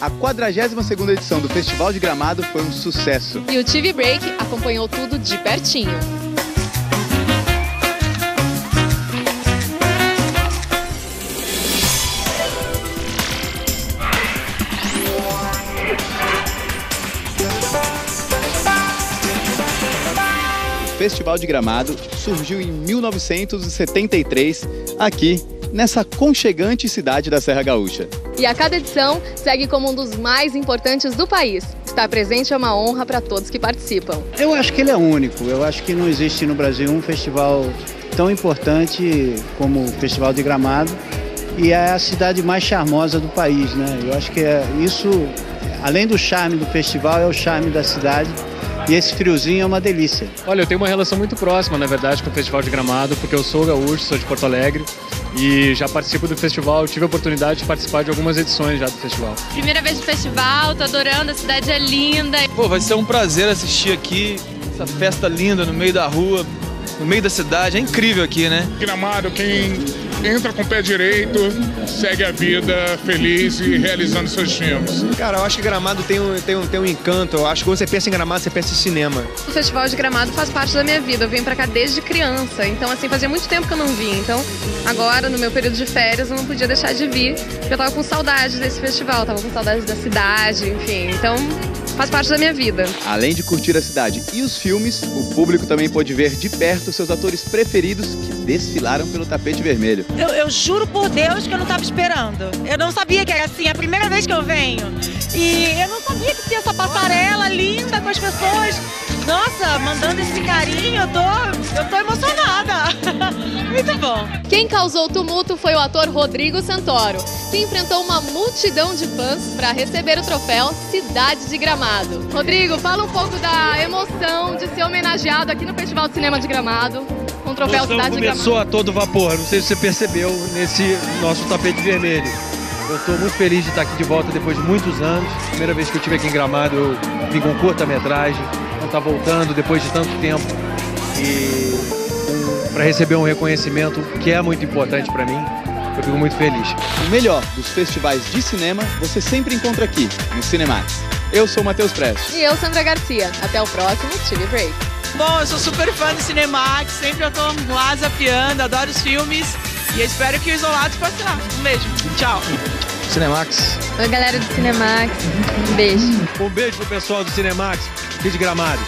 a 42ª edição do Festival de Gramado foi um sucesso. E o TV Break acompanhou tudo de pertinho. O Festival de Gramado surgiu em 1973, aqui nessa conchegante cidade da Serra Gaúcha. E a cada edição segue como um dos mais importantes do país. Estar presente é uma honra para todos que participam. Eu acho que ele é único. Eu acho que não existe no Brasil um festival tão importante como o Festival de Gramado. E é a cidade mais charmosa do país, né? Eu acho que é isso, além do charme do festival, é o charme da cidade. E esse friozinho é uma delícia. Olha, eu tenho uma relação muito próxima, na verdade, com o Festival de Gramado, porque eu sou gaúcho, sou de Porto Alegre e já participo do festival, tive a oportunidade de participar de algumas edições já do festival. Primeira vez no festival, tô adorando, a cidade é linda. Pô, vai ser um prazer assistir aqui, essa festa linda no meio da rua, no meio da cidade, é incrível aqui, né? Gramado, quem entra com o pé direito, segue a vida feliz e realizando seus filmes. Cara, eu acho que Gramado tem um, tem um, tem um encanto. Eu acho que quando você pensa em Gramado, você pensa em cinema. O Festival de Gramado faz parte da minha vida. Eu vim pra cá desde criança. Então, assim, fazia muito tempo que eu não vim. Então, agora, no meu período de férias, eu não podia deixar de vir. Eu tava com saudade desse festival, tava com saudade da cidade, enfim. Então, faz parte da minha vida. Além de curtir a cidade e os filmes, o público também pôde ver de perto seus atores preferidos que desfilaram pelo tapete vermelho. Eu, eu juro por Deus que eu não estava esperando. Eu não sabia que era assim, é a primeira vez que eu venho. E eu não sabia que tinha essa passarela linda com as pessoas. Nossa, mandando esse carinho, eu tô, eu tô emocionada. Muito bom. Quem causou o tumulto foi o ator Rodrigo Santoro, que enfrentou uma multidão de fãs para receber o troféu Cidade de Gramado. Rodrigo, fala um pouco da emoção de ser homenageado aqui no Festival de Cinema de Gramado com o troféu Cidade de Gramado. começou a todo vapor, não sei se você percebeu nesse nosso tapete vermelho. Eu estou muito feliz de estar aqui de volta depois de muitos anos. Primeira vez que eu estive aqui em Gramado, eu vim com curta-metragem. Então está voltando depois de tanto tempo. E para receber um reconhecimento que é muito importante para mim, eu fico muito feliz. O melhor dos festivais de cinema você sempre encontra aqui, no Cinemax. Eu sou o Matheus Prestes. E eu, Sandra Garcia. Até o próximo TV Break. Bom, eu sou super fã do Cinemax, sempre eu tô lá zapeando, adoro os filmes. E eu espero que o Isolados passe lá. Um beijo. Tchau. Cinemax. Oi, galera do Cinemax. Um beijo. Um beijo pro pessoal do Cinemax aqui de Gramado.